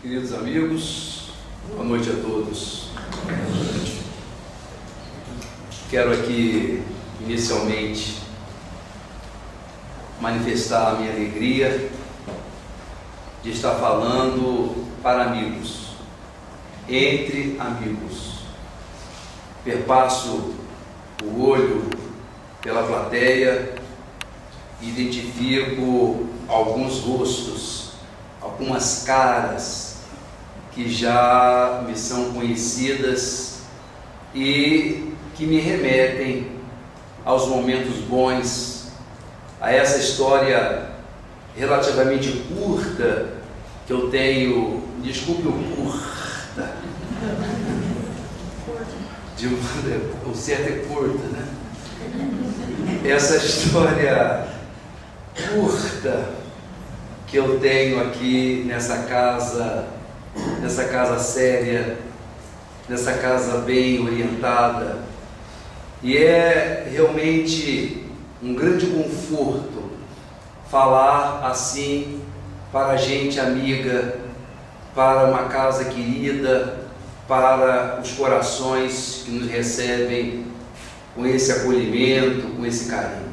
Queridos amigos, boa noite a todos. Quero aqui, inicialmente, manifestar a minha alegria de estar falando para amigos, entre amigos. Perpasso o olho pela plateia, identifico alguns rostos, algumas caras que já me são conhecidas e que me remetem aos momentos bons, a essa história relativamente curta que eu tenho, desculpe o curta, de, o certo é curta, né? Essa história curta que eu tenho aqui nessa casa, nessa casa séria, nessa casa bem orientada. E é realmente um grande conforto falar assim para a gente amiga, para uma casa querida, para os corações que nos recebem com esse acolhimento, com esse carinho.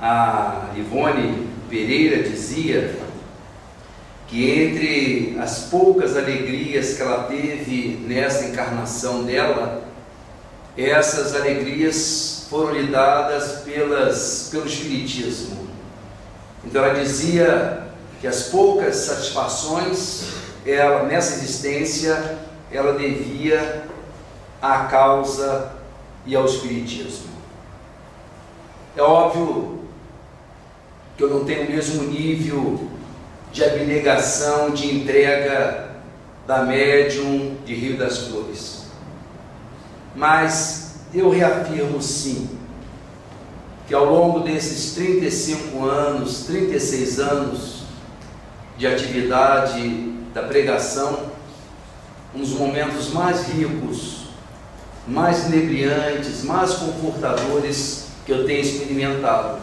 A Ivone Pereira dizia que entre as poucas alegrias que ela teve nessa encarnação dela, essas alegrias foram lhe dadas pelas, pelo Espiritismo. Então ela dizia que as poucas satisfações ela, nessa existência ela devia à causa e ao Espiritismo. É óbvio que eu não tenho o mesmo nível de abnegação, de entrega da médium de Rio das Flores. Mas eu reafirmo sim que ao longo desses 35 anos, 36 anos de atividade da pregação, um dos momentos mais ricos, mais inebriantes, mais confortadores que eu tenho experimentado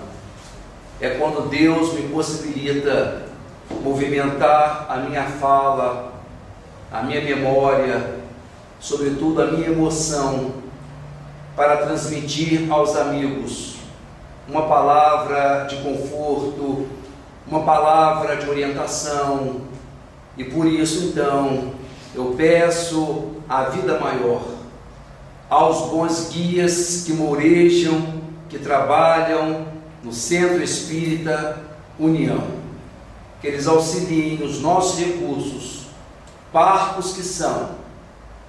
é quando Deus me possibilita movimentar a minha fala, a minha memória, sobretudo a minha emoção, para transmitir aos amigos uma palavra de conforto, uma palavra de orientação, e por isso então eu peço a vida maior aos bons guias que morejam, que trabalham no Centro Espírita União, que eles auxiliem os nossos recursos, parcos que são,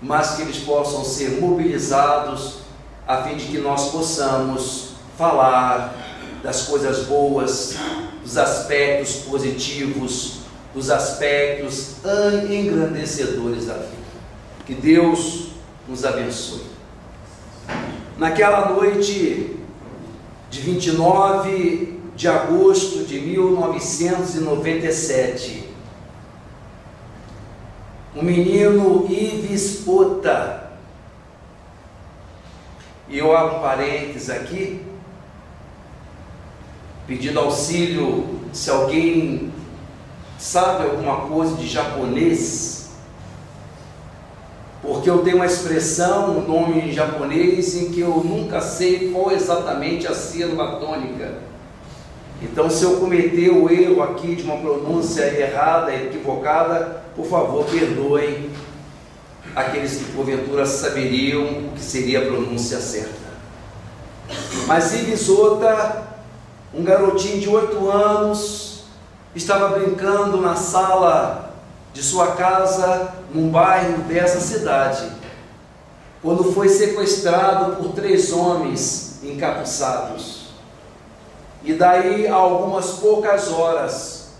mas que eles possam ser mobilizados a fim de que nós possamos falar das coisas boas, dos aspectos positivos, dos aspectos engrandecedores da vida. Que Deus nos abençoe. Naquela noite de 29 de agosto de 1997, o menino Ives Ota, e eu abro parênteses aqui, pedindo auxílio se alguém sabe alguma coisa de japonês, porque eu tenho uma expressão, um nome em japonês, em que eu nunca sei qual exatamente a sílaba tônica. Então, se eu cometer o erro aqui de uma pronúncia errada, equivocada, por favor, perdoem aqueles que porventura saberiam o que seria a pronúncia certa. Mas Ibisota, um garotinho de oito anos, estava brincando na sala de sua casa, num bairro dessa cidade, quando foi sequestrado por três homens encapuçados. E daí a algumas poucas horas,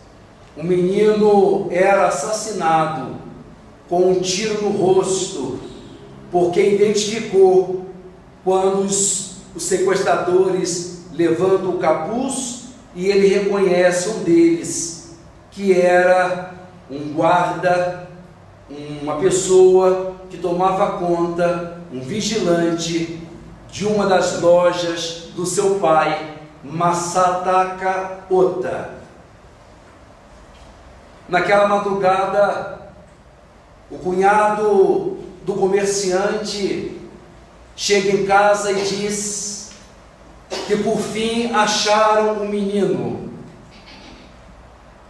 o menino era assassinado com um tiro no rosto, porque identificou quando os, os sequestradores levantam o capuz e ele reconhece um deles, que era um guarda, uma pessoa que tomava conta, um vigilante de uma das lojas do seu pai, Masataka Ota. Naquela madrugada, O cunhado do comerciante chega em casa e diz que por fim acharam um menino,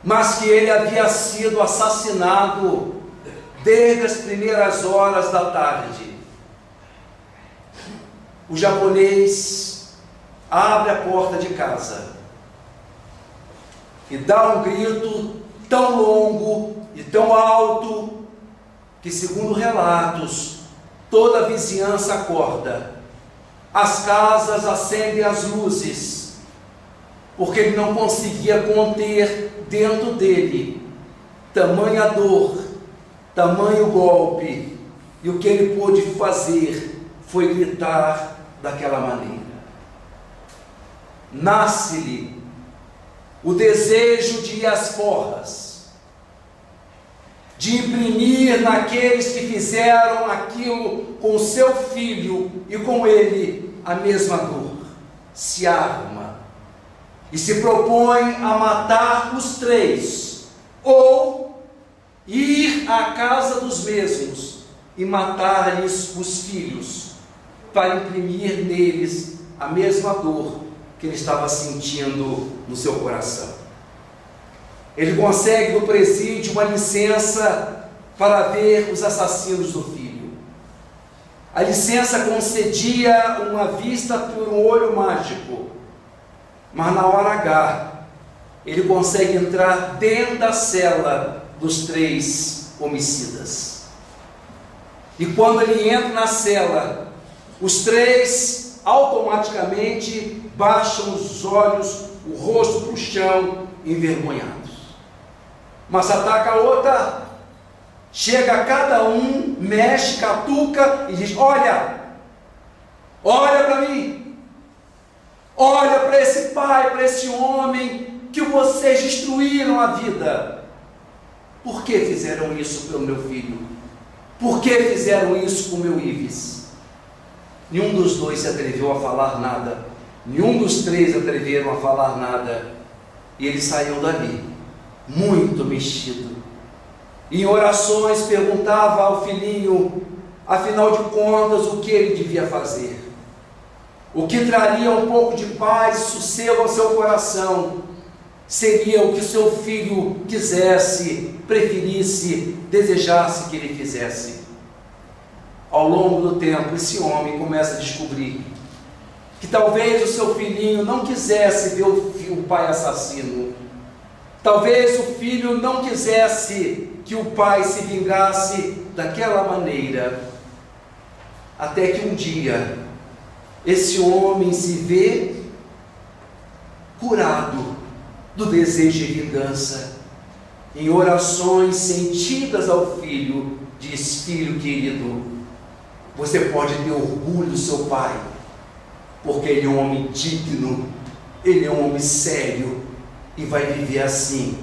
mas que ele havia sido assassinado desde as primeiras horas da tarde. O japonês abre a porta de casa. E dá um grito tão longo e tão alto que, segundo relatos, toda a vizinhança acorda, as casas acendem as luzes, porque ele não conseguia conter dentro dele tamanha dor, tamanho golpe, e o que ele pôde fazer foi gritar daquela maneira. Nasce-lhe o desejo de ir às forras, de imprimir naqueles que fizeram aquilo com seu filho e com ele a mesma dor. Se arma e se propõe a matar os três, ou ir à casa dos mesmos e matar-lhes os filhos, para imprimir neles a mesma dor que ele estava sentindo no seu coração. Ele consegue do presídio uma licença para ver os assassinos do filho. A licença concedia uma vista por um olho mágico, mas na hora H, ele consegue entrar dentro da cela dos três homicidas. E quando ele entra na cela, os três automaticamente baixam os olhos, o rosto para o chão, envergonhados mas ataca a outra, chega cada um, mexe, catuca e diz: Olha, olha para mim, olha para esse pai, para esse homem que vocês destruíram a vida. Por que fizeram isso pelo meu filho? Por que fizeram isso com o meu Ives? Nenhum dos dois se atreveu a falar nada. Nenhum dos três atreveram a falar nada. E eles saíram dali muito mexido. Em orações perguntava ao filhinho, afinal de contas, o que ele devia fazer. O que traria um pouco de paz e sossego ao seu coração seria o que seu filho quisesse, preferisse, desejasse que ele fizesse. Ao longo do tempo, esse homem começa a descobrir que talvez o seu filhinho não quisesse ver o, pai assassino, Talvez o filho não quisesse que o pai se vingasse daquela maneira, até que um dia esse homem se vê curado do desejo de vingança. Em orações sentidas ao filho, diz: Filho querido, você pode ter orgulho do seu pai, porque ele é um homem digno, ele é um homem sério, e vai viver assim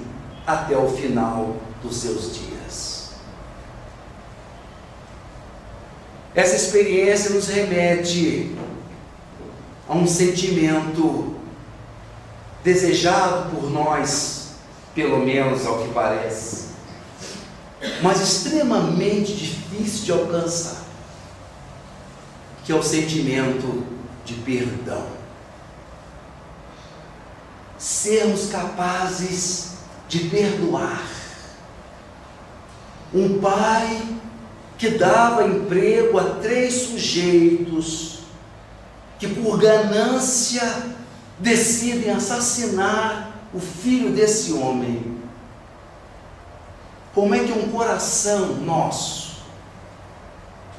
até o final dos seus dias. Essa experiência nos remete a um sentimento desejado por nós, pelo menos ao que parece, mas extremamente difícil de alcançar, que é o sentimento de perdão sermos capazes de perdoar. Um pai que dava emprego a três sujeitos que, por ganância, decidem assassinar o filho desse homem. Como é que um coração nosso,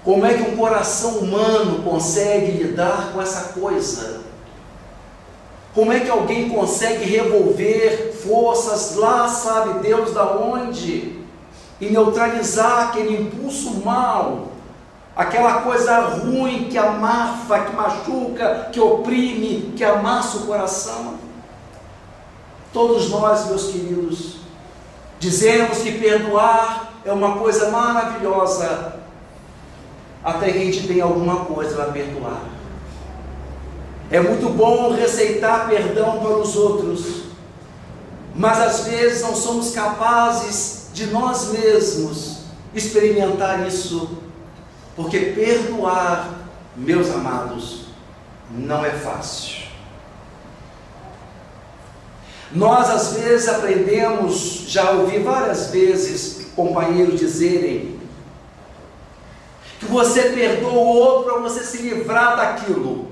como é que um coração humano consegue lidar com essa coisa? Como é que alguém consegue revolver forças lá, sabe Deus da onde, e neutralizar aquele impulso mal, aquela coisa ruim que amafa, que machuca, que oprime, que amassa o coração? Todos nós, meus queridos, dizemos que perdoar é uma coisa maravilhosa, até que a gente tem alguma coisa para perdoar. É muito bom receitar perdão para os outros, mas às vezes não somos capazes de nós mesmos experimentar isso, porque perdoar, meus amados, não é fácil. Nós às vezes aprendemos, já ouvi várias vezes companheiros dizerem que você perdoa o outro para você se livrar daquilo.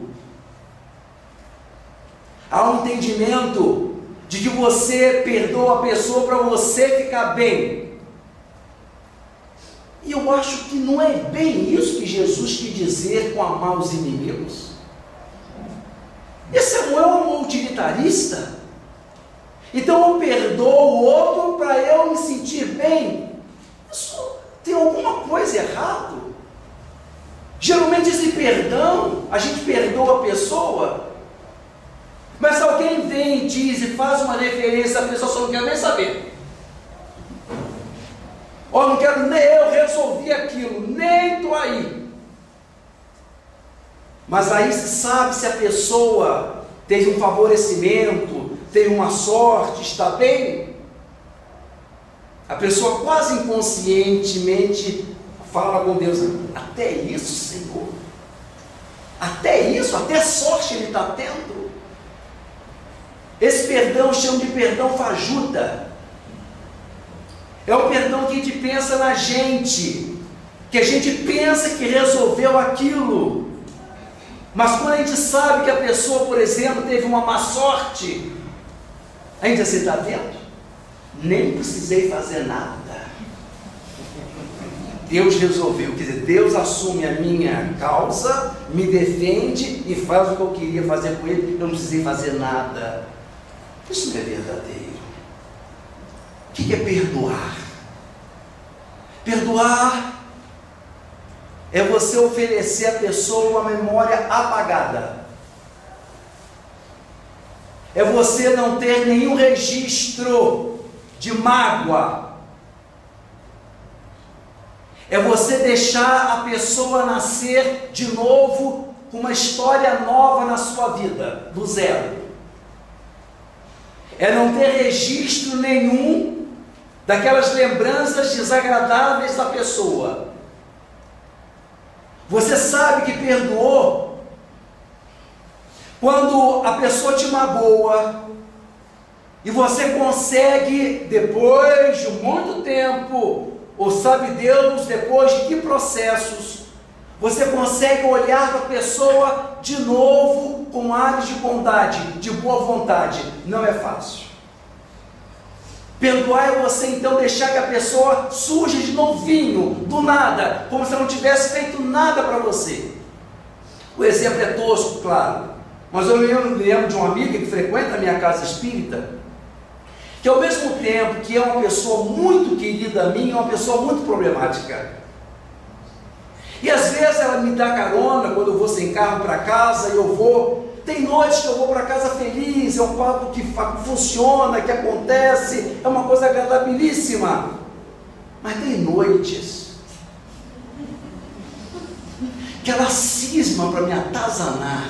Há um entendimento de que você perdoa a pessoa para você ficar bem. E eu acho que não é bem isso que Jesus quis dizer com amar os inimigos. Esse não é um amor utilitarista. Então eu perdoo o outro para eu me sentir bem. Isso tem alguma coisa errada. Geralmente esse perdão, a gente perdoa a pessoa, mas alguém vem e diz e faz uma referência, a pessoa só não quer nem saber. Ó, não quero nem eu resolvi aquilo, nem estou aí. Mas aí se sabe se a pessoa teve um favorecimento, teve uma sorte, está bem. A pessoa quase inconscientemente fala com Deus: até isso, Senhor, até isso, até sorte ele está tendo. Esse perdão chama de perdão fajuta. É o perdão que a gente pensa na gente, que a gente pensa que resolveu aquilo. Mas quando a gente sabe que a pessoa, por exemplo, teve uma má sorte, a gente assim, está vendo? Nem precisei fazer nada. Deus resolveu, quer dizer, Deus assume a minha causa, me defende e faz o que eu queria fazer com ele, eu não precisei fazer nada. Isso não é verdadeiro. O que é perdoar? Perdoar é você oferecer à pessoa uma memória apagada. É você não ter nenhum registro de mágoa. É você deixar a pessoa nascer de novo com uma história nova na sua vida, do zero é não ter registro nenhum daquelas lembranças desagradáveis da pessoa. Você sabe que perdoou quando a pessoa te magoa e você consegue, depois de muito tempo, ou sabe Deus, depois de que processos, você consegue olhar para a pessoa de novo com ares de bondade, de boa vontade. Não é fácil. Perdoar é você então deixar que a pessoa surja de novinho, do nada, como se não tivesse feito nada para você. O exemplo é tosco, claro, mas eu me lembro de uma amiga que frequenta a minha casa espírita, que ao mesmo tempo que é uma pessoa muito querida a mim, é uma pessoa muito problemática. E às vezes ela me dá carona quando eu vou sem carro para casa e eu vou. Tem noites que eu vou para casa feliz, é um papo que funciona, que acontece, é uma coisa agradabilíssima. Mas tem noites que ela cisma para me atazanar.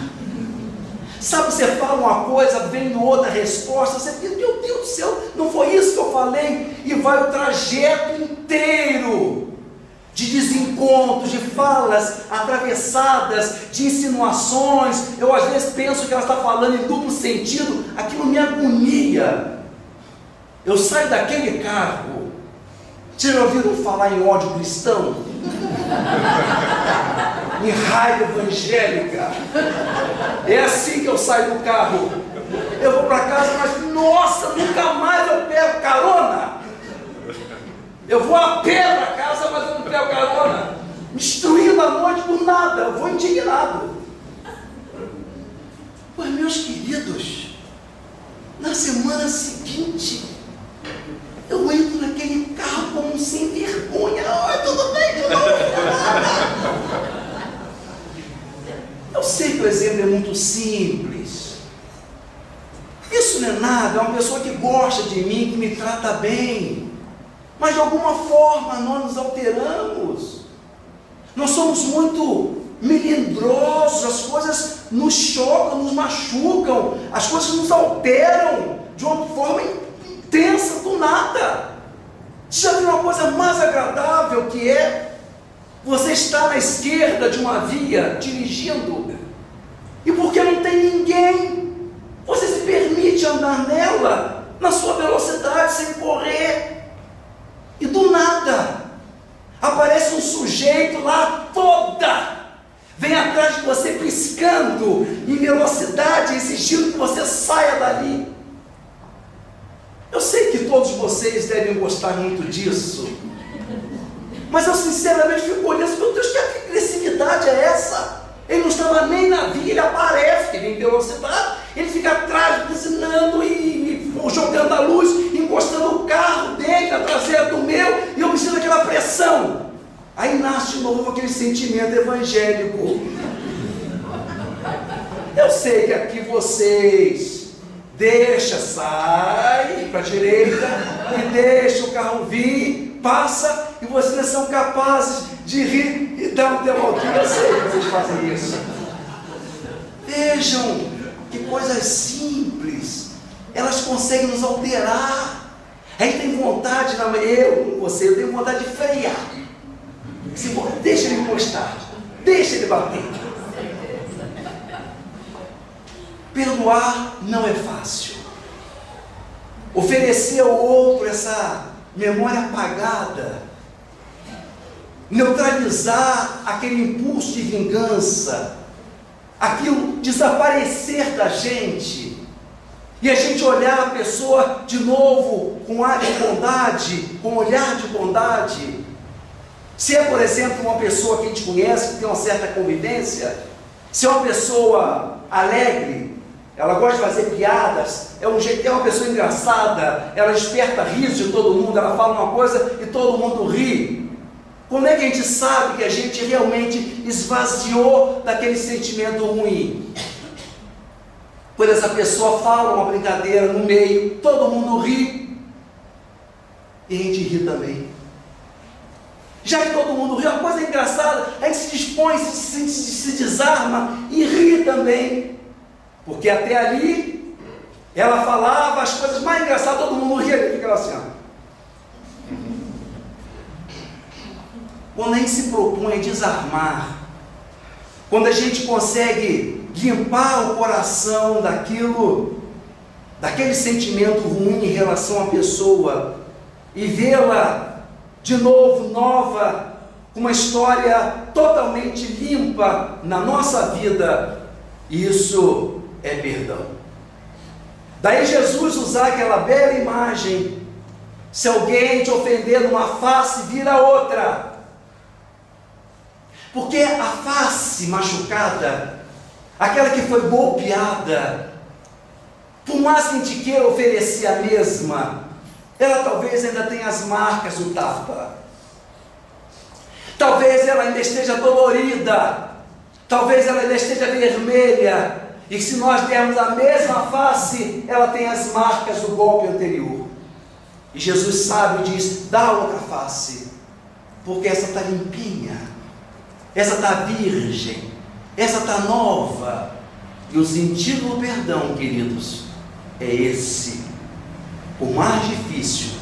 Sabe, você fala uma coisa, vem outra resposta, você diz, meu Deus do céu, não foi isso que eu falei, e vai o trajeto inteiro de desencontros, de falas atravessadas, de insinuações. Eu às vezes penso que ela está falando em duplo sentido, aquilo me agonia. Eu saio daquele carro. Já ouviram falar em ódio cristão? em raiva evangélica. É assim que eu saio do carro. Eu vou para casa, mas nossa, nunca mais eu pego carona. Eu vou a pé para casa, mas eu não pego carona. Destruindo a noite do nada. Eu vou indignado. Mas, meus queridos, na semana seguinte, eu entro naquele carro como um sem vergonha. Oi, tudo bem? Eu não Eu sei que o exemplo é muito simples. Isso não é nada, é uma pessoa que gosta de mim, que me trata bem. Mas de alguma forma nós nos alteramos. Nós somos muito melindrosos, as coisas nos chocam, nos machucam, as coisas nos alteram de uma forma intensa do nada. Já viu uma coisa mais agradável que é você estar na esquerda de uma via dirigindo e porque não tem ninguém, você se permite andar nela na sua velocidade sem correr e do nada aparece um sujeito lá toda vem atrás de você piscando em velocidade, exigindo que você saia dali. Eu sei que todos vocês devem gostar muito disso, mas eu sinceramente fico olhando, meu Deus, que agressividade é essa? Ele não estava nem na via, ele aparece, ele em velocidade, ele fica atrás, buzinando e, e, jogando a luz, encostando o carro dele na traseira do meu, e eu me sinto aquela pressão. Aí nasce de novo aquele sentimento evangélico. Eu sei que aqui vocês deixa, sai para a direita e deixa o carro vir, passa e vocês são capazes de rir e dar um demoquinho. Eu sei que vocês fazem isso. Vejam que coisas simples, elas conseguem nos alterar. A gente tem vontade, eu, você, eu tenho vontade de frear. Se, deixa ele encostar, deixa ele bater. Perdoar não é fácil. Oferecer ao outro essa memória apagada, neutralizar aquele impulso de vingança, aquilo desaparecer da gente, e a gente olhar a pessoa de novo com ar de bondade, com olhar de bondade, se é, por exemplo, uma pessoa que a gente conhece, que tem uma certa convivência, se é uma pessoa alegre, ela gosta de fazer piadas, é um jeito, é uma pessoa engraçada, ela desperta riso de todo mundo, ela fala uma coisa e todo mundo ri. Como é que a gente sabe que a gente realmente esvaziou daquele sentimento ruim? Quando essa pessoa fala uma brincadeira no meio, todo mundo ri, e a gente ri também. Já que todo mundo ri, uma coisa engraçada, a gente se dispõe, se, se, se desarma e ri também. Porque até ali, ela falava as coisas mais engraçadas, todo mundo ria, ele ficava assim. Quando a gente se propõe a desarmar, quando a gente consegue limpar o coração daquilo, daquele sentimento ruim em relação à pessoa e vê-la de novo, nova, uma história totalmente limpa na nossa vida. Isso é perdão. Daí Jesus usar aquela bela imagem: se alguém te ofender numa face, vira outra. Porque a face machucada, aquela que foi golpeada, por mais que a gente queira oferecer a mesma, ela talvez ainda tenha as marcas do tapa. Talvez ela ainda esteja dolorida. Talvez ela ainda esteja vermelha. E se nós dermos a mesma face, ela tem as marcas do golpe anterior. E Jesus sabe e diz: dá outra face, porque essa está limpinha, essa está virgem, essa está nova. E o sentido do perdão, queridos, é esse o mais difícil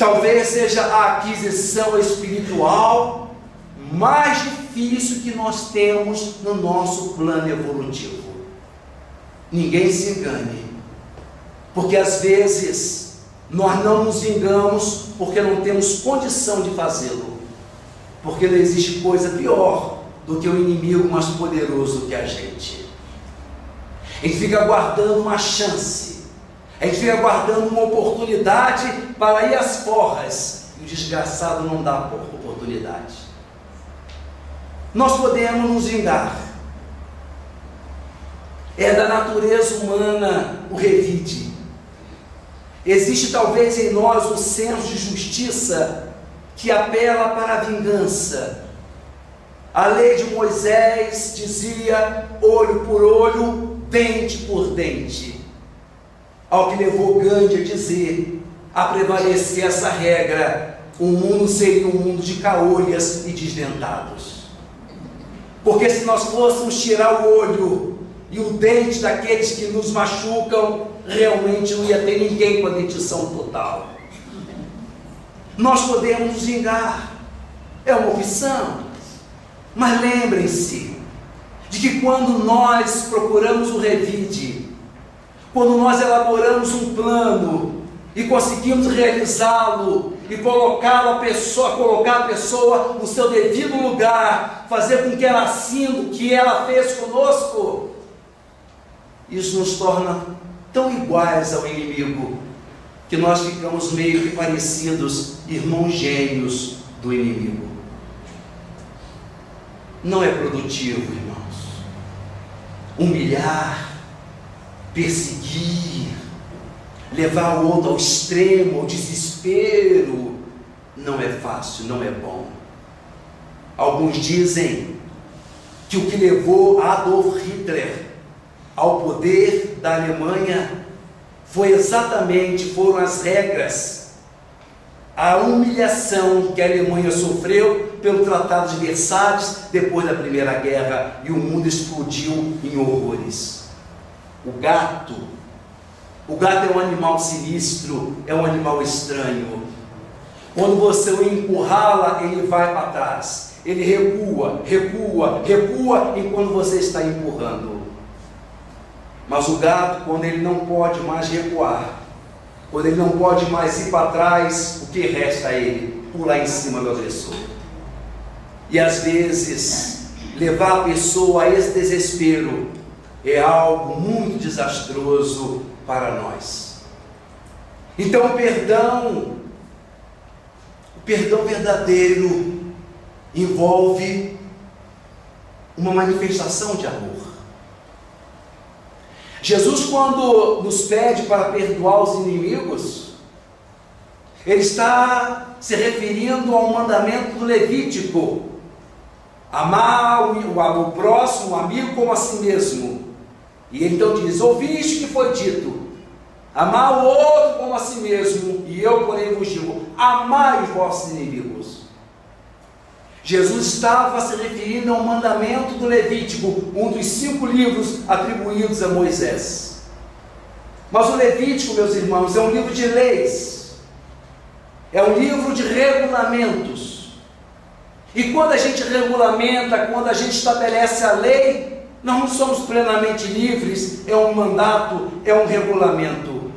talvez seja a aquisição espiritual mais difícil que nós temos no nosso plano evolutivo. Ninguém se engane, porque às vezes nós não nos vingamos porque não temos condição de fazê-lo, porque não existe coisa pior do que o inimigo mais poderoso que a gente. A gente fica aguardando uma chance a gente fica aguardando uma oportunidade para ir às forras. E o desgraçado não dá oportunidade. Nós podemos nos vingar. É da natureza humana o revide. Existe talvez em nós um senso de justiça que apela para a vingança. A lei de Moisés dizia olho por olho, dente por dente ao que levou Gandhi a dizer, a prevalecer essa regra, o mundo seria um mundo de caolhas e desdentados. Porque se nós fôssemos tirar o olho e o dente daqueles que nos machucam, realmente não ia ter ninguém com a dentição total. Nós podemos nos vingar, é uma opção. Mas lembrem-se de que quando nós procuramos o revide, quando nós elaboramos um plano e conseguimos realizá-lo e colocar a pessoa, colocar a pessoa no seu devido lugar, fazer com que ela sinta o que ela fez conosco, isso nos torna tão iguais ao inimigo que nós ficamos meio que parecidos irmãos gêmeos do inimigo. Não é produtivo, irmãos. Humilhar, perseguir, levar o outro ao extremo, ao desespero, não é fácil, não é bom. Alguns dizem que o que levou Adolf Hitler ao poder da Alemanha foi exatamente foram as regras, a humilhação que a Alemanha sofreu pelo Tratado de Versalhes depois da Primeira Guerra e o mundo explodiu em horrores. O gato, o gato é um animal sinistro, é um animal estranho. Quando você o empurrá-la, ele vai para trás. Ele recua, recua, recua enquanto você está empurrando. Mas o gato, quando ele não pode mais recuar, quando ele não pode mais ir para trás, o que resta a ele? Pular em cima do agressor. E às vezes, levar a pessoa a esse desespero é algo muito desastroso para nós. Então, o perdão, o perdão verdadeiro, envolve uma manifestação de amor. Jesus, quando nos pede para perdoar os inimigos, ele está se referindo ao mandamento do Levítico: amar o, o, próximo, o amigo, como a si mesmo. E ele então diz: Ouviste que foi dito, amar o outro como a si mesmo, e eu, porém, vos digo: amai os vossos inimigos. Jesus estava se referindo ao mandamento do Levítico, um dos cinco livros atribuídos a Moisés. Mas o Levítico, meus irmãos, é um livro de leis, é um livro de regulamentos. E quando a gente regulamenta, quando a gente estabelece a lei, nós não somos plenamente livres, é um mandato, é um regulamento.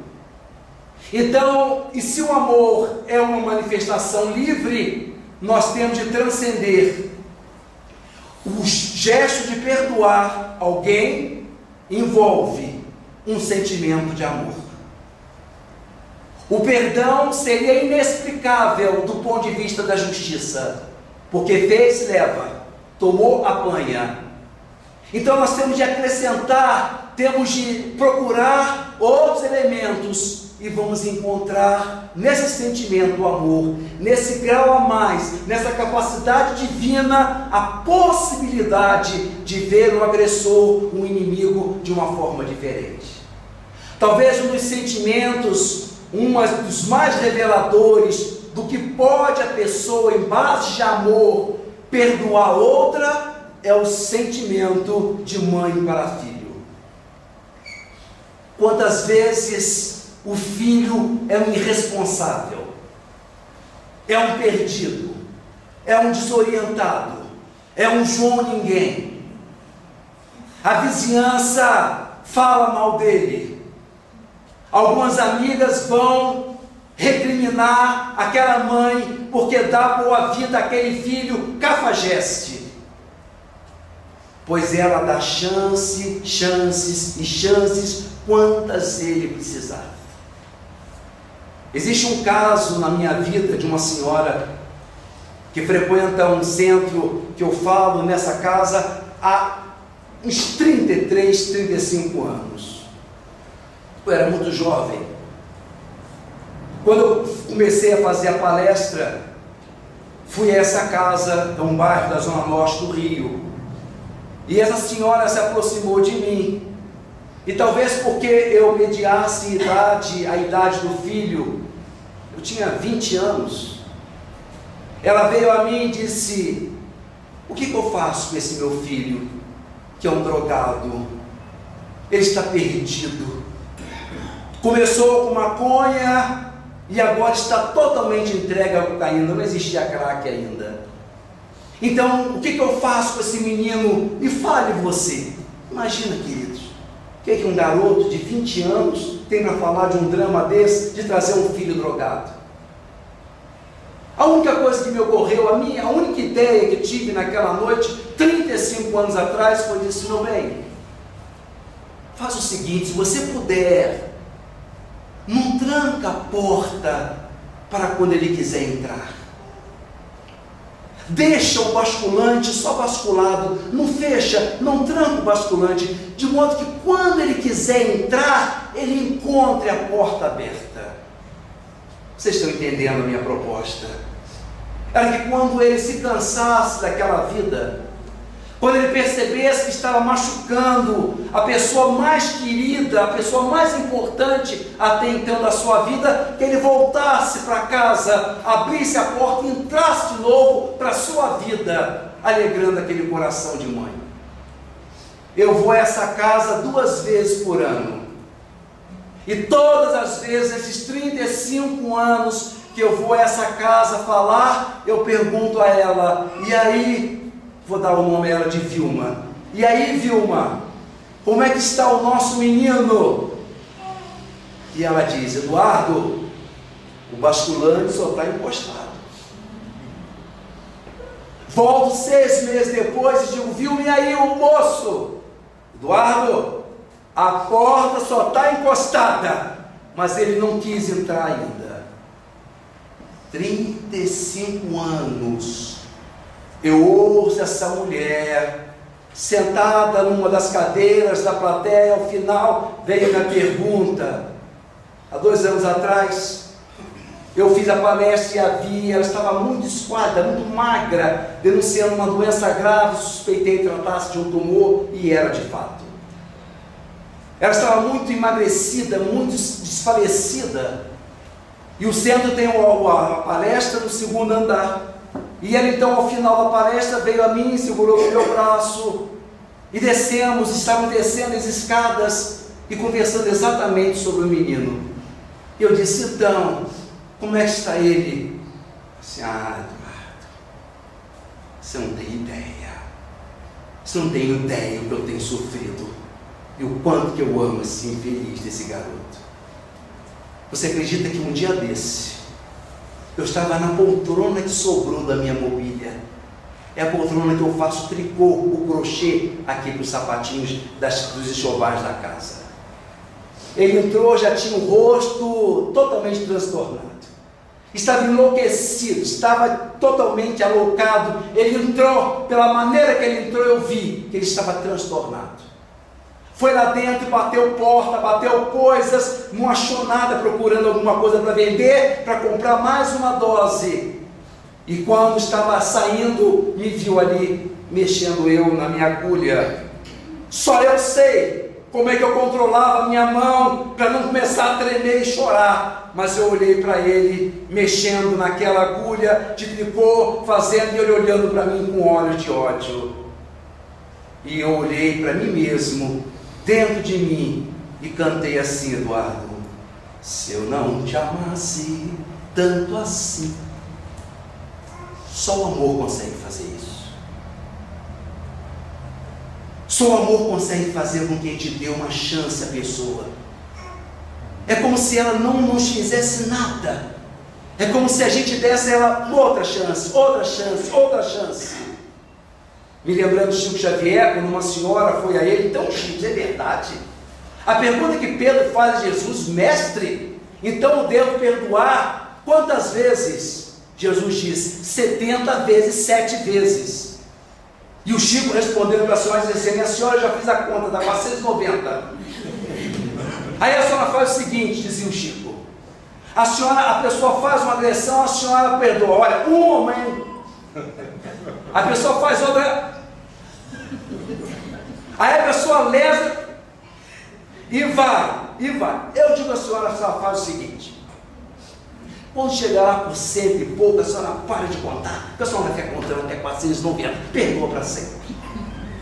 Então, e se o amor é uma manifestação livre, nós temos de transcender o gesto de perdoar alguém envolve um sentimento de amor. O perdão seria inexplicável do ponto de vista da justiça, porque fez, leva, tomou, apanha. Então nós temos de acrescentar, temos de procurar outros elementos e vamos encontrar nesse sentimento do amor, nesse grau a mais, nessa capacidade divina, a possibilidade de ver o agressor, o inimigo, de uma forma diferente. Talvez um dos sentimentos, um dos mais reveladores do que pode a pessoa, em base de amor, perdoar outra, é o sentimento de mãe para filho. Quantas vezes o filho é um irresponsável, é um perdido, é um desorientado, é um João ninguém. A vizinhança fala mal dele. Algumas amigas vão recriminar aquela mãe porque dá boa vida àquele filho cafajeste. Pois ela dá chance, chances e chances quantas ele precisar. Existe um caso na minha vida de uma senhora que frequenta um centro que eu falo nessa casa há uns 33, 35 anos. Eu era muito jovem. Quando eu comecei a fazer a palestra, fui a essa casa, de um bairro da Zona Norte do Rio. E essa senhora se aproximou de mim. E talvez porque eu mediasse a idade, a idade do filho, eu tinha 20 anos. Ela veio a mim e disse: O que, que eu faço com esse meu filho, que é um drogado? Ele está perdido. Começou com maconha, e agora está totalmente entregue à cocaína, não existia crack ainda. Então, o que, que eu faço com esse menino? E fale você. Imagina, queridos, o que, que um garoto de 20 anos tem para falar de um drama desse, de trazer um filho drogado? A única coisa que me ocorreu, a minha, a única ideia que tive naquela noite, 35 anos atrás, foi isso, meu bem. Faz o seguinte, se você puder, não tranca a porta para quando ele quiser entrar. Deixa o basculante só basculado, não fecha, não tranca o basculante, de modo que quando ele quiser entrar, ele encontre a porta aberta. Vocês estão entendendo a minha proposta? Era que quando ele se cansasse daquela vida, quando ele percebesse que estava machucando a pessoa mais querida, a pessoa mais importante até então da sua vida, que ele voltasse para casa, abrisse a porta e entrasse de novo para a sua vida, alegrando aquele coração de mãe. Eu vou a essa casa duas vezes por ano. E todas as vezes, esses 35 anos que eu vou a essa casa falar, eu pergunto a ela: e aí, Vou dar o nome a ela de Vilma. E aí, Vilma, como é que está o nosso menino? E ela diz: Eduardo, o basculante só está encostado. Volto seis meses depois e digo: Vilma, e aí o moço? Eduardo, a porta só está encostada, mas ele não quis entrar ainda. 35 anos eu ouço essa mulher sentada numa das cadeiras da plateia, ao final veio minha pergunta. Há dois anos atrás, eu fiz a palestra e a vi, ela estava muito esquadra, muito magra, denunciando uma doença grave, suspeitei que tratasse de um tumor, e era de fato. Ela estava muito emagrecida, muito desfalecida. E o centro tem a palestra no segundo andar. E ele então, ao final da palestra, veio a mim, segurou o meu braço, e descemos, estávamos descendo as escadas e conversando exatamente sobre o menino. Eu disse, então, como é que está ele? Assim, ah, Eduardo, você não tem ideia. Você não tem ideia do que eu tenho sofrido e o quanto que eu amo esse infeliz desse garoto. Você acredita que um dia desse eu estava na poltrona que sobrou da minha mobília. É a poltrona que eu faço tricô, o crochê aqui para os sapatinhos das, dos enxovais da casa. Ele entrou, já tinha o rosto totalmente transtornado. Estava enlouquecido, estava totalmente alocado. Ele entrou, pela maneira que ele entrou, eu vi que ele estava transtornado. Foi lá dentro, bateu porta, bateu coisas, não achou nada, procurando alguma coisa para vender, para comprar mais uma dose. E quando estava saindo, me viu ali, mexendo eu na minha agulha. Só eu sei como é que eu controlava a minha mão para não começar a tremer e chorar. Mas eu olhei para ele, mexendo naquela agulha de tricô, fazendo e ele olhando para mim com olhos de ódio. E eu olhei para mim mesmo dentro de mim e cantei assim, Eduardo: Se eu não te amasse tanto assim, só o amor consegue fazer isso. Só o amor consegue fazer com que a gente dê uma chance à pessoa. É como se ela não nos fizesse nada. É como se a gente desse a ela outra chance, outra chance, outra chance. Me lembrando de Chico Xavier, quando uma senhora foi a ele, então Chico, é verdade. A pergunta que Pedro faz a Jesus, mestre, então eu devo perdoar quantas vezes? Jesus diz, 70 vezes, 7 vezes. E o Chico respondendo para a senhora, dizendo assim, minha senhora já fiz a conta, dá 490. Aí a senhora faz o seguinte, dizia o Chico. A senhora, a pessoa faz uma agressão, a senhora perdoa. Olha, uma mãe. A pessoa faz outra, Aí a pessoa lesa e vai, e vai. Eu digo à senhora, a senhora faz o seguinte. Quando chegar lá por cento e pouco, a senhora para de contar, a senhora vai ficar contando até 490, perdoa para sempre.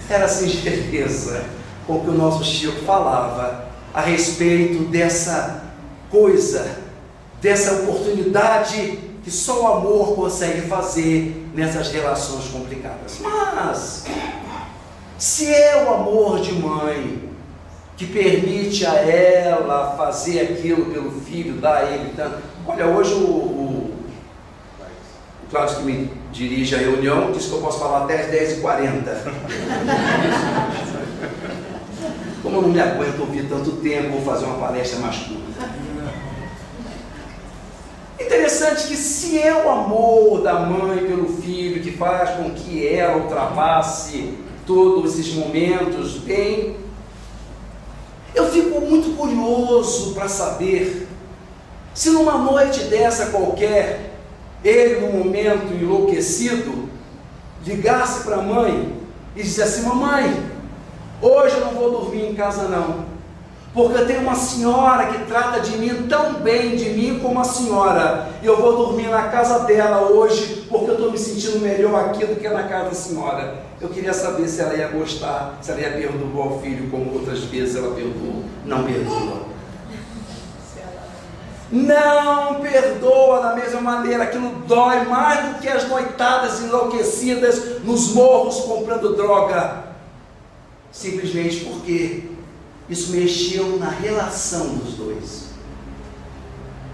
Era a singereza com que o nosso Chico falava a respeito dessa coisa dessa oportunidade que só o amor consegue fazer nessas relações complicadas. Mas, se é o amor de mãe que permite a ela fazer aquilo pelo filho, dar a ele tanto. Olha, hoje o, o, o Cláudio que me dirige a reunião disse que eu posso falar até as 10h40. Como eu não me aguento ouvir tanto tempo, vou fazer uma palestra mais curta. Interessante que se é o amor da mãe pelo filho que faz com que ela ultrapasse todos esses momentos bem, eu fico muito curioso para saber se numa noite dessa qualquer, ele num momento enlouquecido, ligasse para a mãe e dissesse: Mamãe, hoje eu não vou dormir em casa não. Porque tenho uma senhora que trata de mim tão bem de mim como a senhora. E eu vou dormir na casa dela hoje, porque eu me sentindo melhor aqui do que na casa da senhora. Eu queria saber se ela ia gostar, se ela ia perdoar o filho como outras vezes ela perdoou. Não perdoa. Não perdoa da mesma maneira, aquilo dói mais do que as noitadas enlouquecidas nos morros comprando droga. Simplesmente porque isso mexeu na relação dos dois.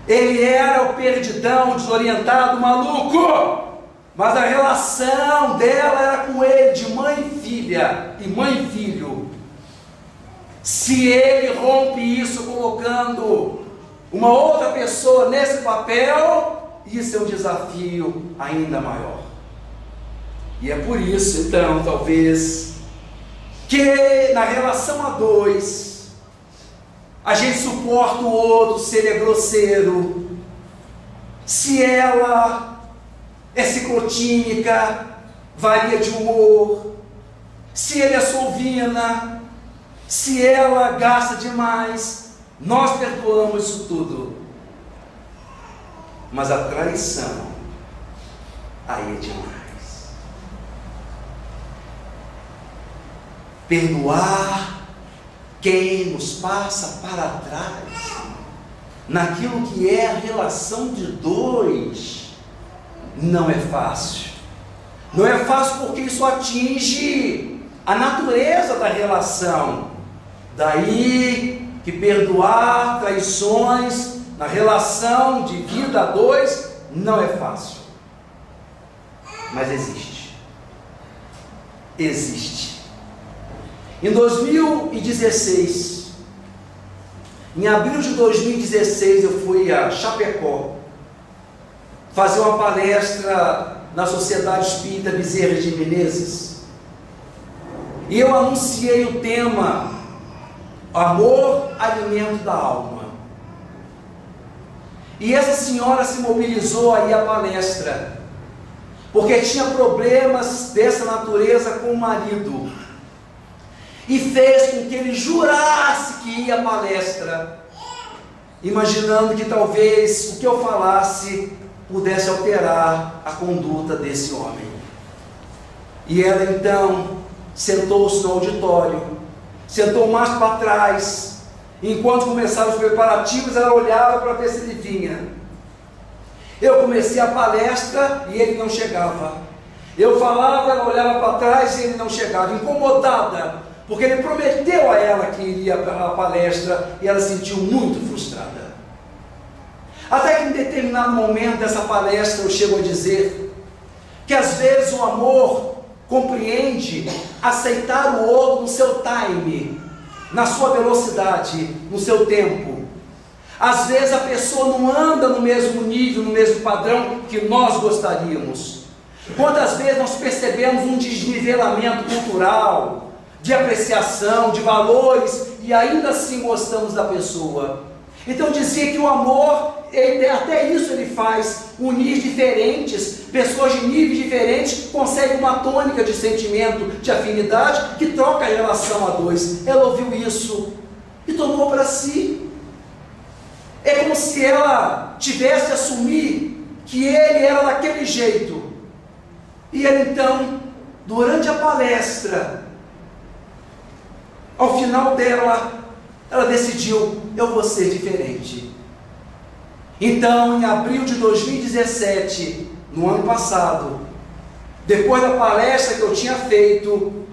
Ele era o perdidão, desorientado, maluco, mas a relação dela era com ele, de mãe e filha, e mãe e filho. Se ele rompe isso colocando uma outra pessoa nesse papel, isso é um desafio ainda maior. E é por isso, então, talvez, que na relação a dois, a gente suporta o outro se ele é grosseiro, se ela é ciclotímica, varia de humor, se ele é solvina, se ela gasta demais, nós perdoamos isso tudo. Mas a traição, aí é demais. perdoar quem nos passa para trás, naquilo que é a relação de dois, não é fácil. Não é fácil porque isso atinge a natureza da relação. Daí que perdoar traições na relação de vida a dois não é fácil. Mas existe. Existe. Em 2016, em abril de 2016, eu fui a Chapecó fazer uma palestra na Sociedade Espírita Bezerra de Menezes. E eu anunciei o tema Amor, Alimento da Alma. E essa senhora se mobilizou aí a palestra, porque tinha problemas dessa natureza com o marido e fez com que ele jurasse que ia à palestra, imaginando que talvez o que eu falasse pudesse alterar a conduta desse homem. E ela então sentou-se no auditório, sentou mais para trás, enquanto começaram os preparativos, ela olhava para ver se ele vinha. Eu comecei a palestra e ele não chegava. Eu falava, ela olhava para trás e ele não chegava, incomodada, porque ele prometeu a ela que iria para a palestra e ela se sentiu muito frustrada. Até que em determinado momento dessa palestra eu chego a dizer que às vezes o amor compreende aceitar o outro no seu time, na sua velocidade, no seu tempo. Às vezes a pessoa não anda no mesmo nível, no mesmo padrão que nós gostaríamos. Quantas vezes nós percebemos um desnivelamento cultural, de apreciação, de valores, e ainda assim gostamos da pessoa. Então dizia que o amor, ele, até isso ele faz, unir diferentes, pessoas de níveis diferentes, consegue uma tônica de sentimento, de afinidade, que troca a relação a dois. Ela ouviu isso e tomou para si. É como se ela tivesse assumir que ele era daquele jeito. E ele então, durante a palestra, ao final dela, ela decidiu: eu vou ser diferente. Então, em abril de 2017, no ano passado, depois da palestra que eu tinha feito,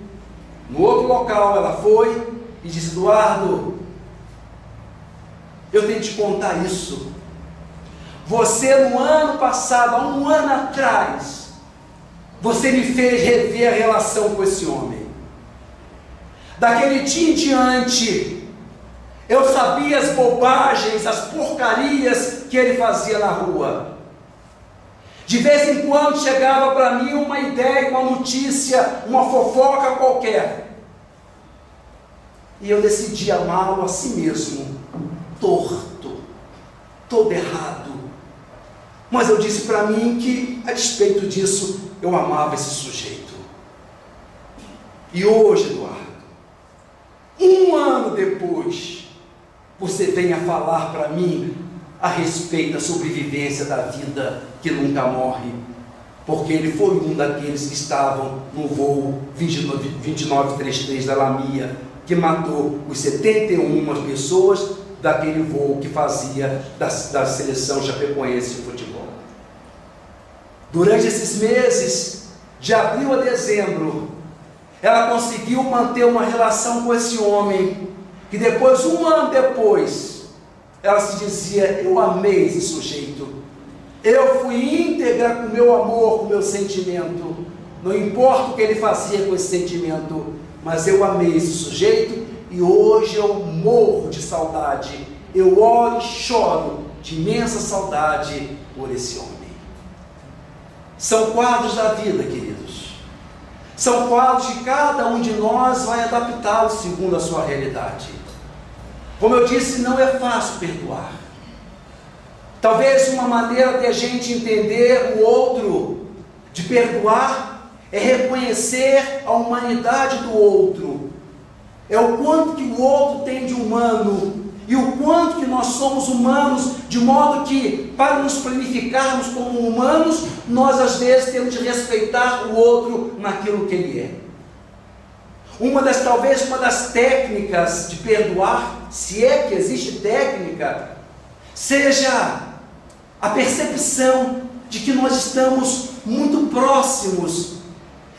no outro local, ela foi e disse: Eduardo, eu tenho que te contar isso. Você, no ano passado, há um ano atrás, você me fez rever a relação com esse homem. Daquele dia em diante, eu sabia as bobagens, as porcarias que ele fazia na rua. De vez em quando chegava para mim uma ideia, uma notícia, uma fofoca qualquer. E eu decidi amá-lo a si mesmo, torto, todo errado. Mas eu disse para mim que, a despeito disso, eu amava esse sujeito. E hoje, Eduardo, um ano depois, vem a falar para mim a respeito da sobrevivência da vida que nunca morre, porque ele foi um daqueles que estavam no voo 2933 da Lamia, que matou os 71 pessoas daquele voo que fazia da, da seleção chapecoense de futebol. Durante esses meses, de abril a dezembro, ela conseguiu manter uma relação com esse homem, que depois, um ano depois, ela se dizia: Eu amei esse sujeito, eu fui íntegra com meu amor, com meu sentimento, não importa o que ele fazia com esse sentimento, mas eu amei esse sujeito e hoje eu morro de saudade. Eu oro e choro de imensa saudade por esse homem. São quadros da vida, queridos. São quadros que cada um de nós vai adaptá-los segundo a sua realidade. Como eu disse, não é fácil perdoar. Talvez uma maneira de a gente entender o outro, de perdoar, é reconhecer a humanidade do outro, é o quanto que o outro tem de humano e o quanto que nós somos humanos, de modo que, para nos planificarmos como humanos, nós às vezes temos de respeitar o outro naquilo que ele é. Uma das, talvez, uma das técnicas de perdoar, se é que existe técnica, seja a percepção de que nós estamos muito próximos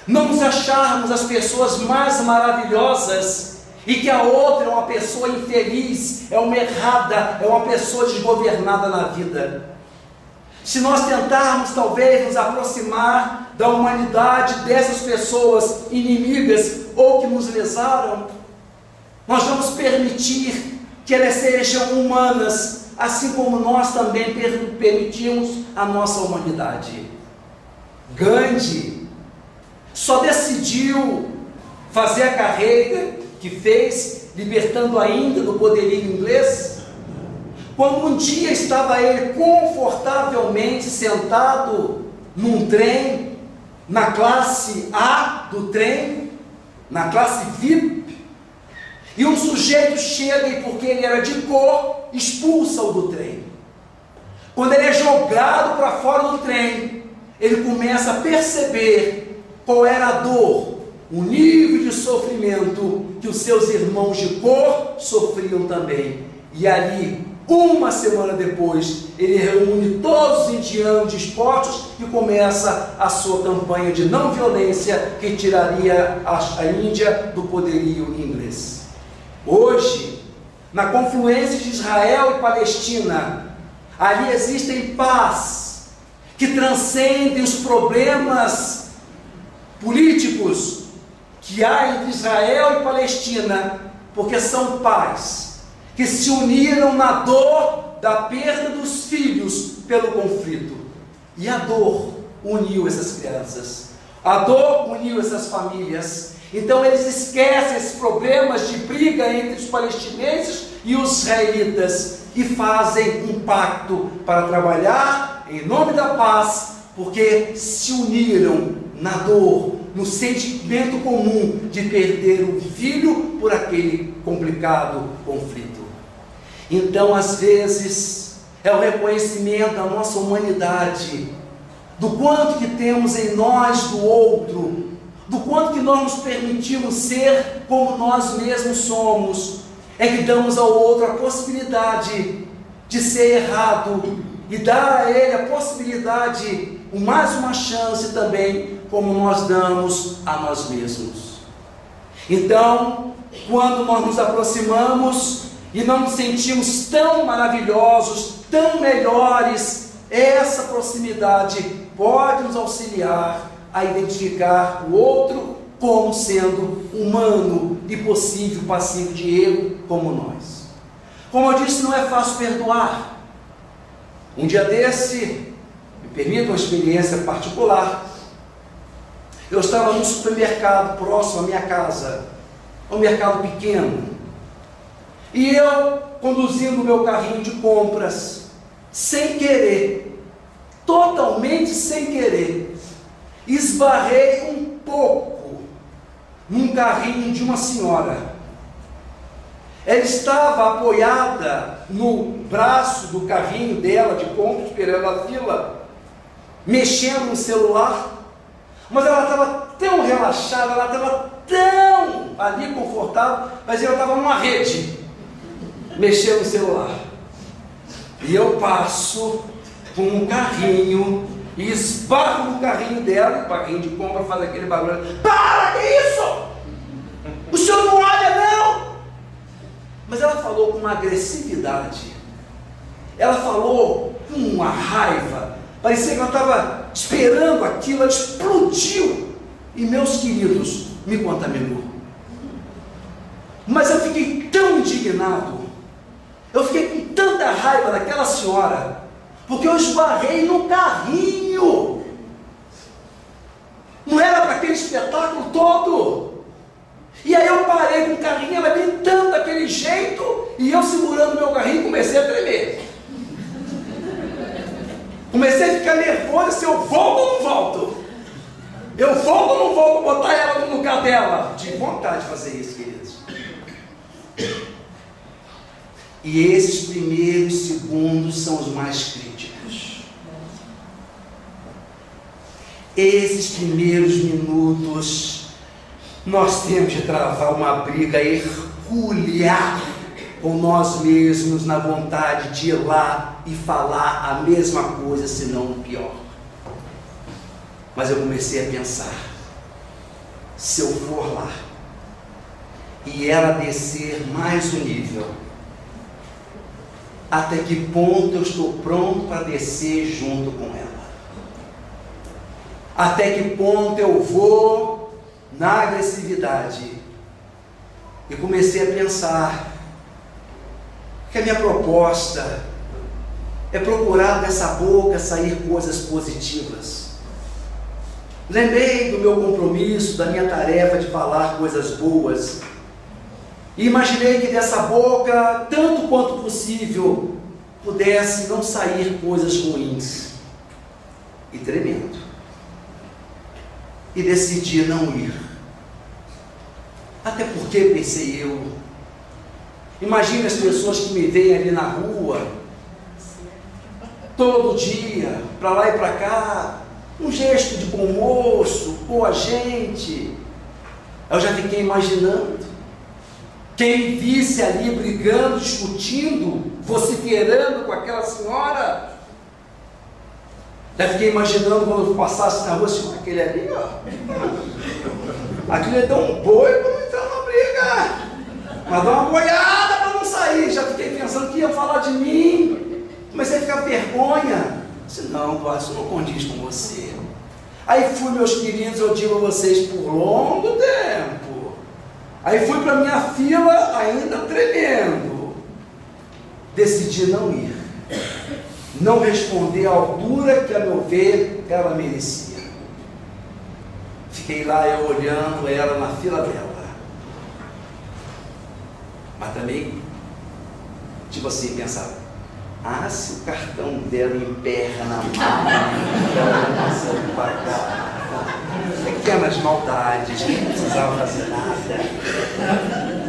não nos acharmos as pessoas mais maravilhosas e que a outra é uma pessoa infeliz, é uma errada, é uma pessoa desgovernada na vida. Se nós tentarmos talvez nos aproximar da humanidade dessas pessoas inimigas ou que nos lesaram, nós vamos permitir que elas sejam humanas, assim como nós também permitimos a nossa humanidade. Gandhi só decidiu fazer a carreira que fez, libertando a Índia do poderio inglês, quando um dia estava ele confortavelmente sentado num trem, na classe A do trem, na classe VIP, e um sujeito chega e, porque ele era de cor, expulsa-o do trem. Quando ele é jogado para fora do trem, ele começa a perceber qual era a dor, o nível de sofrimento que os seus irmãos de cor sofriam também. E ali, uma semana depois, ele reúne todos os indianos dispostos e começa a sua campanha de não violência que tiraria a, Índia do poderio inglês. Hoje, na confluência de Israel e Palestina, ali existem paz que transcendem os problemas políticos que há entre Israel e Palestina, porque são pais que se uniram na dor da perda dos filhos pelo conflito. E a dor uniu essas crianças, a dor uniu essas famílias. Então eles esquecem esses problemas de briga entre os palestineses e os israelitas e fazem um pacto para trabalhar em nome da paz, porque se uniram na dor, no sentimento comum de perder um filho por aquele complicado conflito. Então, às vezes, é o reconhecimento da nossa humanidade, do quanto que temos em nós do outro, do quanto que nós nos permitimos ser como nós mesmos somos, é que damos ao outro a possibilidade de ser errado, e dar a ele a possibilidade, mais uma chance também, como nós damos a nós mesmos. Então, quando nós nos aproximamos e não nos sentimos tão maravilhosos, tão melhores, essa proximidade pode nos auxiliar a identificar o outro como sendo humano e possível, passivo de erro, como nós. Como eu disse, não é fácil perdoar. Um dia desse, me permita uma experiência particular. Eu estava num supermercado próximo à minha casa, um mercado pequeno, e eu conduzindo o meu carrinho de compras, sem querer, totalmente sem querer, esbarrei um pouco num carrinho de uma senhora. Ela estava apoiada no braço do carrinho dela de compra, esperando a fila, mexendo no celular, mas ela estava tão relaxada, ela estava tão ali confortável, mas ela estava numa rede, mexendo no celular. E eu passo com um carrinho e esbarro no carrinho dela, o carrinho de compra faz aquele barulho. Para, que isso? O senhor não olha, não? Mas ela falou com uma agressividade. Ela falou com uma raiva. Parecia que ela estava esperando aquilo, ela explodiu. E meus queridos, me contaminou. Mas eu fiquei tão indignado. Eu fiquei com tanta raiva daquela senhora porque eu esbarrei no carrinho. Não era para aquele espetáculo todo. E aí eu parei com o carrinho, ela gritando daquele jeito, e eu segurando meu carrinho comecei a tremer. Comecei a ficar nervoso se eu volto ou não volto. Eu volto ou não volto botar ela no lugar dela. De vontade de fazer isso, queridos. E esses primeiros segundos são os mais críticos. Esses primeiros minutos, nós temos de travar uma briga hercúlea com nós mesmos na vontade de ir lá e falar a mesma coisa, se não pior. Mas eu comecei a pensar: se eu for lá e ela descer mais o nível, até que ponto eu estou pronto para descer junto com ela. Até que ponto eu vou na agressividade. E comecei a pensar que a minha proposta é procurar dessa boca sair coisas positivas. Lembrei do meu compromisso, da minha tarefa de falar coisas boas e imaginei que dessa boca, tanto quanto possível, pudesse não sair coisas ruins. E tremendo. E decidi não ir. Até porque, pensei eu, imagine as pessoas que me veem ali na rua, todo dia, para lá e para cá, um gesto de bom moço, boa gente. Eu já fiquei imaginando. Quem visse ali brigando, discutindo, vociferando com aquela senhora, já fiquei imaginando quando eu passasse na rua assim, aquele ali, ó. Aquilo é tão boi para não entrar na briga. Mas dá uma boiada para não sair. Já fiquei pensando que ia falar de mim. Comecei a ficar vergonha. Disse, não, pai, isso não condiz com você. Aí fui, meus queridos, eu digo a vocês, por longo tempo Aí fui para minha fila, ainda tremendo. Decidi não ir. Não responder à altura que, a meu ver, ela merecia. Fiquei lá eu olhando ela na fila dela. Mas também, tipo assim, pensava, ah, se o cartão dela emperra na mão, ela não consegue pagar pequenas maldades, nem precisava fazer nada.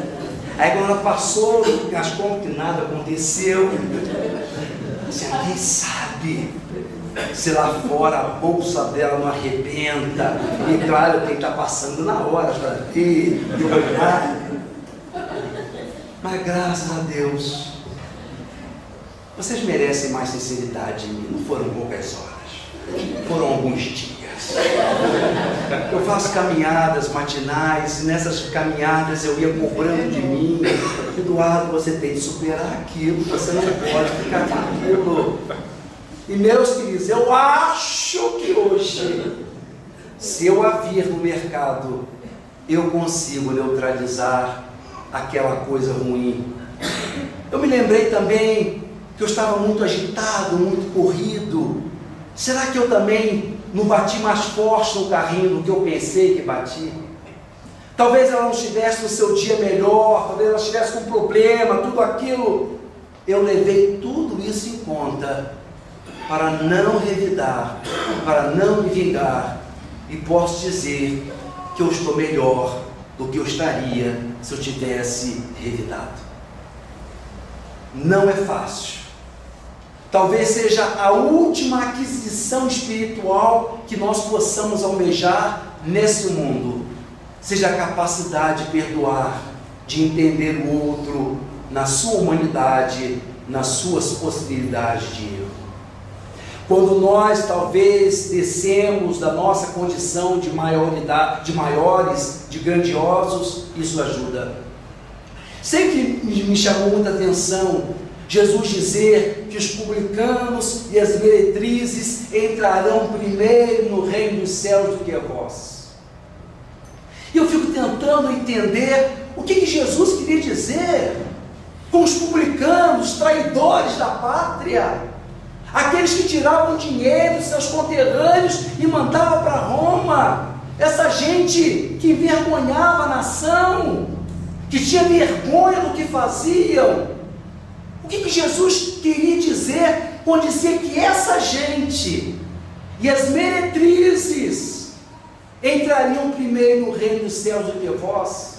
Aí quando ela passou, as como que nada aconteceu, assim, quem sabe se lá fora a bolsa dela não arrebenta, e claro, tem que estar passando na hora para ver, de olhar. Mas graças a Deus, Vocês merecem mais sinceridade em mim. Não foram poucas horas, foram alguns dias. Eu faço caminhadas matinais e nessas caminhadas eu ia cobrando de mim. Eduardo, você tem que superar aquilo, você não pode ficar com aquilo. E meus queridos, eu acho que hoje, se eu a vir no mercado, eu consigo neutralizar aquela coisa ruim. Eu me lembrei também que eu estava muito agitado, muito corrido. Será que eu também não bati mais forte no carrinho do que eu pensei que bati? Talvez ela não estivesse no seu dia melhor, talvez ela estivesse com problema, tudo aquilo. Eu levei tudo isso em conta para não revidar, para não me vingar, e posso dizer que eu estou melhor do que eu estaria se eu tivesse revidado. Não é fácil. Talvez seja a última aquisição espiritual que nós possamos almejar nesse mundo. Seja a capacidade de perdoar, de entender o outro na sua humanidade, nas suas possibilidades de erro. Quando nós talvez descemos da nossa condição de maioridade, de maiores, de grandiosos, isso ajuda. Sempre me chamou muita atenção Jesus dizer que os publicanos e as meretrizes entrarão primeiro no reino dos céus do que vós. E eu fico tentando entender o que, que Jesus queria dizer com os publicanos, traidores da pátria aqueles que tiravam dinheiro dos seus conterrâneos e mandavam para Roma, essa gente que envergonhava a nação, que tinha vergonha do que faziam. O que, que Jesus queria dizer quando dizia que essa gente e as meretrizes entrariam primeiro no reino dos céus do que vós?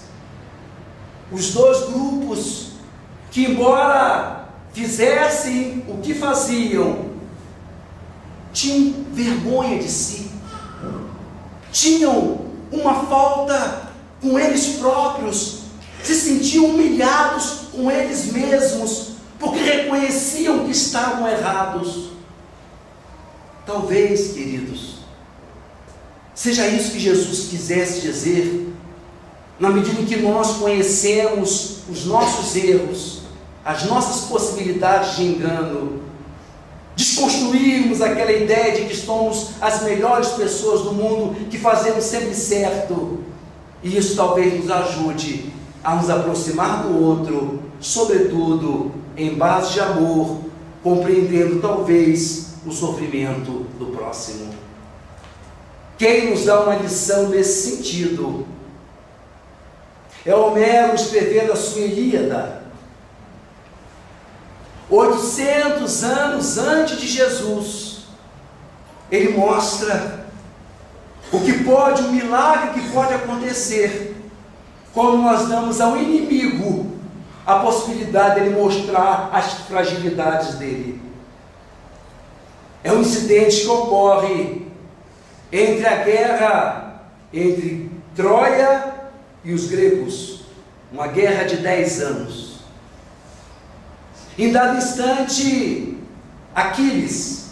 Os dois grupos que, embora fizessem o que faziam, tinham vergonha de si, tinham uma falta com eles próprios, se sentiam humilhados com eles mesmos, porque reconheciam que estavam errados. Talvez, queridos, seja isso que Jesus quisesse dizer, na medida em que nós conhecemos os nossos erros, as nossas possibilidades de engano, desconstruirmos aquela ideia de que somos as melhores pessoas do mundo, que fazemos sempre certo. E isso talvez nos ajude a nos aproximar do outro, sobretudo em base de amor, compreendendo talvez o sofrimento do próximo. Quem nos dá uma lição nesse sentido é Homero escrevendo a sua Ilíada 800 anos antes de Jesus, ele mostra o que pode, o milagre que pode acontecer quando nós damos ao inimigo a possibilidade dele mostrar as fragilidades dele. É um incidente que ocorre entre a guerra entre Troia e os gregos, uma guerra de 10 anos. Em dado instante, Aquiles,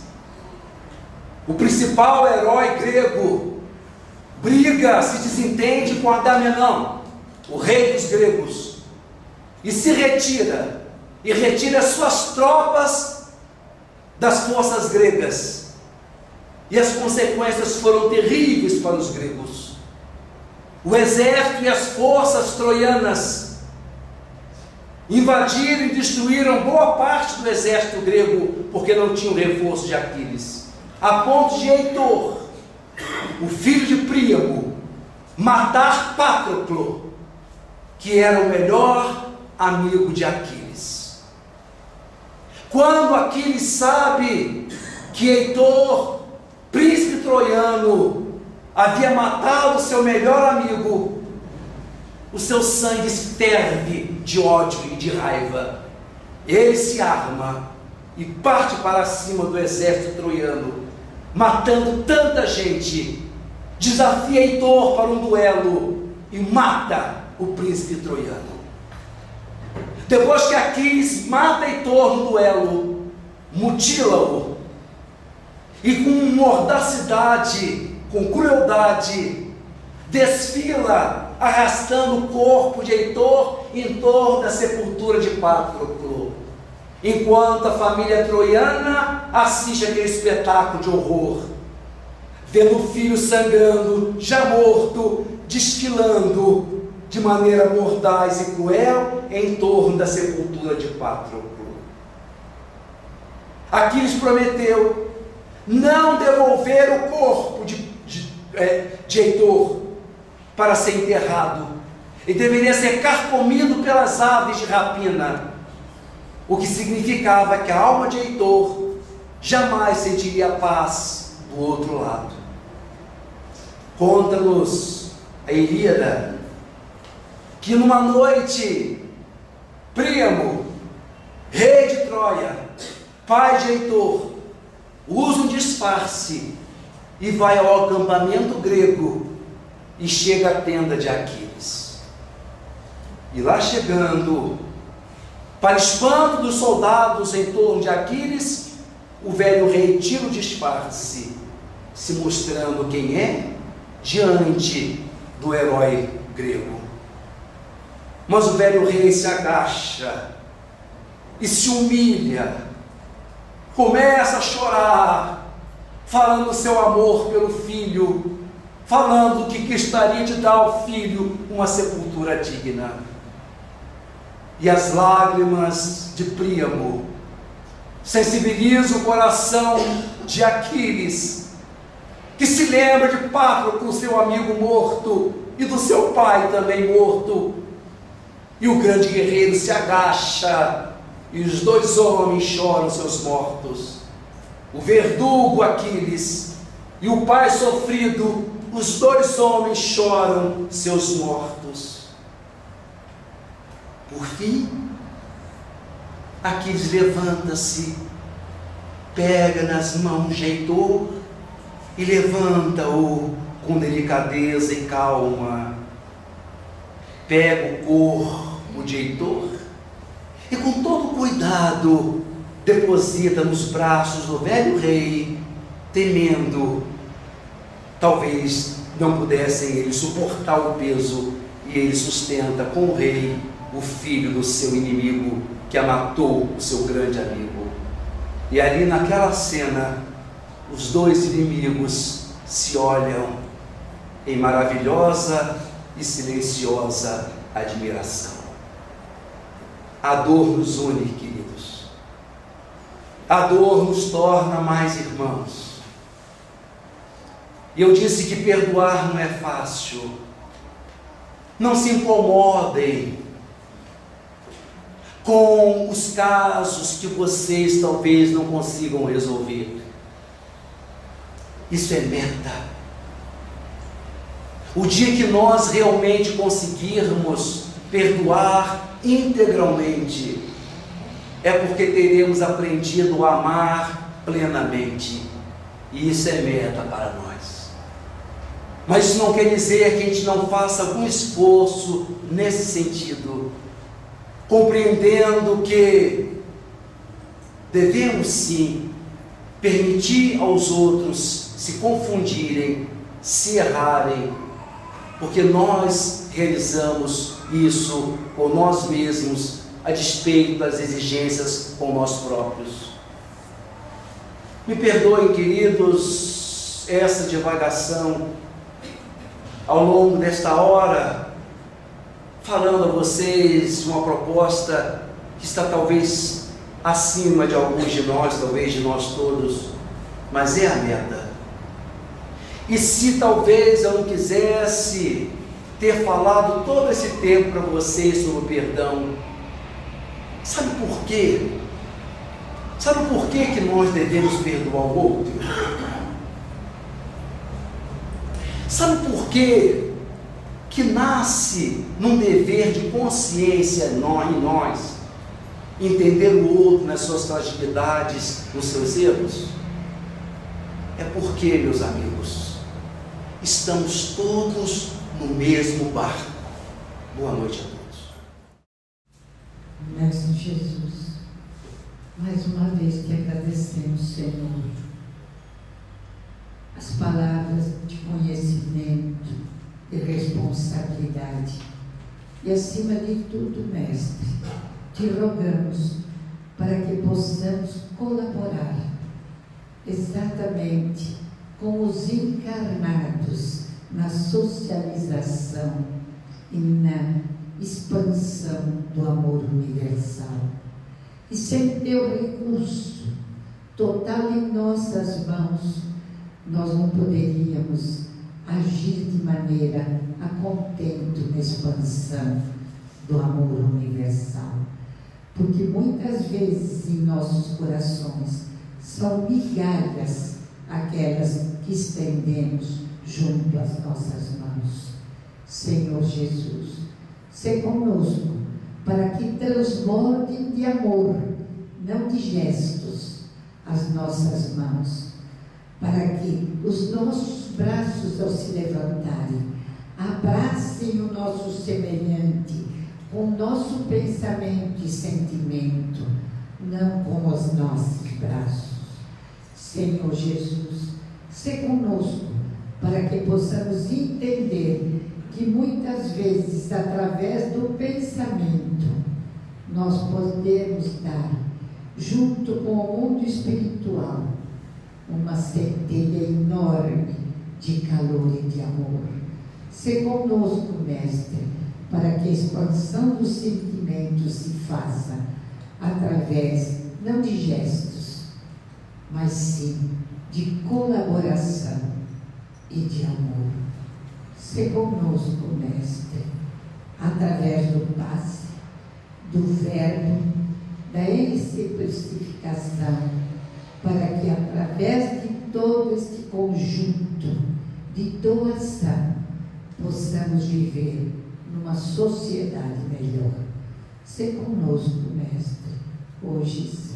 o principal herói grego, briga, se desentende com Agamenon, o rei dos gregos, e se retira, e retira suas tropas das forças gregas. E as consequências foram terríveis para os gregos. O exército e as forças troianas invadiram e destruíram boa parte do exército grego, porque não tinham reforço de Aquiles, a ponto de Heitor, o filho de Príamo, matar Patroclo, que era o melhor amigo de Aquiles. Quando Aquiles sabe que Heitor, príncipe troiano, havia matado seu melhor amigo, o seu sangue ferve de ódio e de raiva. Ele se arma e parte para cima do exército troiano, matando tanta gente. Desafia Heitor para um duelo e mata o príncipe troiano. Depois que Aquiles mata Heitor no duelo, mutila-o e com mordacidade, com crueldade, desfila arrastando o corpo de Heitor em torno da sepultura de Patroclo. Enquanto a família troiana assiste aquele espetáculo de horror, vendo o filho sangrando, já morto, desfilando de maneira mordaz e cruel em torno da sepultura de Patroclo. Aquiles prometeu não devolver o corpo de, de, é, de Heitor para ser enterrado. E deveria ser carcomido pelas aves de rapina, o que significava que a alma de Heitor jamais sentiria paz do outro lado. Conta-nos a Ilíada que numa noite, Príamo, rei de Troia, pai de Heitor, usa um disfarce e vai ao acampamento grego e chega à tenda de Aquiles. E lá chegando, para espanto dos soldados em torno de Aquiles, o velho rei tira o disfarce, se mostrando quem é diante do herói grego. Mas o velho rei se agacha e se humilha, começa a chorar, falando seu amor pelo filho, falando que gostaria de dar ao filho uma sepultura digna. E as lágrimas de Príamo sensibilizam o coração de Aquiles, que se lembra de Patroclo, seu amigo morto, e do seu pai também morto. E o grande guerreiro se agacha, e os dois homens choram seus mortos. O verdugo Aquiles e o pai sofrido os dois homens choram seus mortos. Por fim, Aquiles levanta-se, pega nas mãos de Heitor e levanta-o com delicadeza e calma. Pega o corpo de Heitor e com todo cuidado deposita nos braços do velho rei, temendo talvez não pudessem ele suportar o peso e ele sustenta com o rei o filho do seu inimigo que a matou, o seu grande amigo. E ali naquela cena, os dois inimigos se olham em maravilhosa e silenciosa admiração. A dor nos une, queridos. A dor nos torna mais irmãos. E eu disse que perdoar não é fácil. Não se incomodem com os casos que vocês talvez não consigam resolver. Isso é meta. O dia que nós realmente conseguirmos perdoar integralmente, é porque teremos aprendido a amar plenamente. E isso é meta para nós. Mas isso não quer dizer que a gente não faça algum esforço nesse sentido, compreendendo que devemos sim permitir aos outros se confundirem, se errarem, porque nós realizamos isso por nós mesmos, a despeito das exigências com nós próprios. Me perdoem, queridos, essa divagação ao longo desta hora, falando a vocês uma proposta que está talvez acima de alguns de nós, talvez de nós todos, mas é a meta. E se talvez eu não quisesse ter falado todo esse tempo para vocês sobre perdão, sabe por quê? Sabe por que, que nós devemos perdoar o outro? Sabe por quê? Que nasce num dever de consciência em nós, entender o outro nas suas fragilidades, nos seus erros? É porque, meus amigos, estamos todos no mesmo barco. Boa noite a todos. Mestre Jesus, Mais uma vez que agradecemos, Senhor, as palavras de conhecimento e responsabilidade. E acima de tudo, Mestre, te rogamos para que possamos colaborar exatamente com os encarnados na socialização e na expansão do amor universal. E sem teu recurso total em nossas mãos, nós não poderíamos agir de maneira a contento na expansão do amor universal. Porque muitas vezes em nossos corações são migalhas aquelas que estendemos junto às nossas mãos. Senhor Jesus, se conosco para que transbordem de amor, não de gestos, as nossas mãos, para que os nossos braços, ao se levantarem, abracem o nosso semelhante com o nosso pensamento e sentimento, não com os nossos braços. Senhor Jesus, se conosco para que possamos entender que muitas vezes, através do pensamento, nós podemos dar, junto com o mundo espiritual, uma centelha enorme de calor e de amor. Se conosco, Mestre, para que a expansão dos sentimentos se faça através, não de gestos, mas sim de colaboração e de amor. Se conosco, Mestre, através do passe, do verbo, da especificação, para que através de todo este conjunto de doação possamos viver numa sociedade melhor. Se conosco, Mestre, hoje sempre.